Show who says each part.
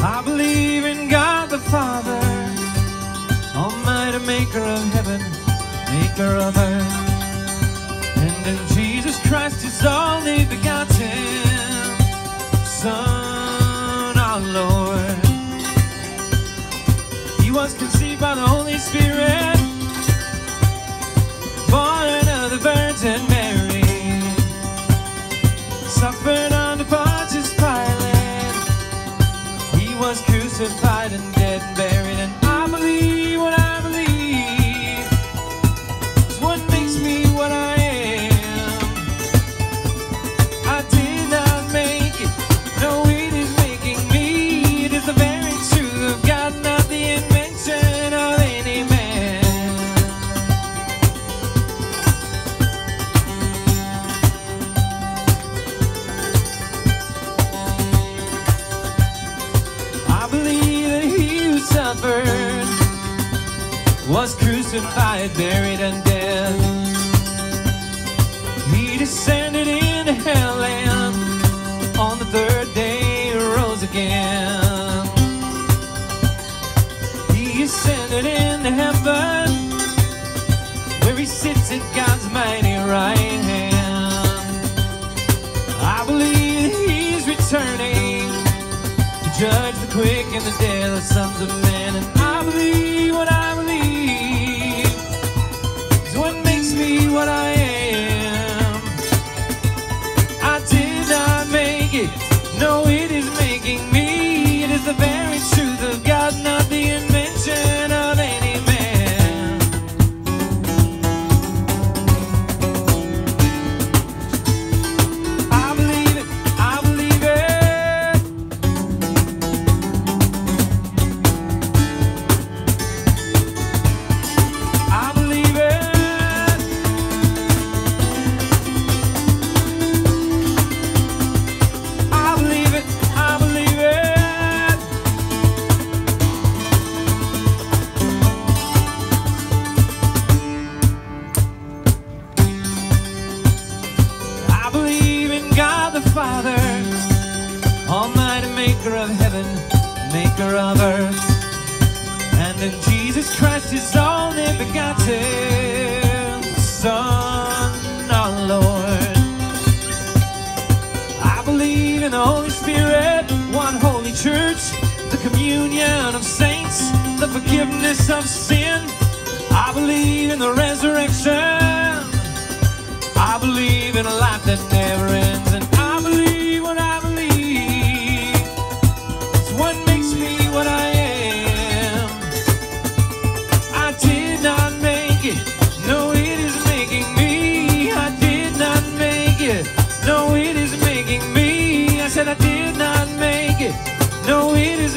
Speaker 1: I believe in God the Father, Almighty Maker of heaven, Maker of earth, and in Jesus Christ, His only begotten Son, our Lord. He was conceived by the Holy Spirit, born of the Virgin Mary, was crucified, buried, and dead. He descended into hell and on the third day rose again. He ascended into heaven where he sits at God's mighty right hand. I believe he's returning to judge the quick and the dead, the sons of men. And I the Father, Almighty Maker of heaven, Maker of earth and in Jesus Christ, His only begotten Son, our Lord. I believe in the Holy Spirit, one holy church, the communion of saints, the forgiveness of sin. I believe in the resurrection. I believe in a life that never No, it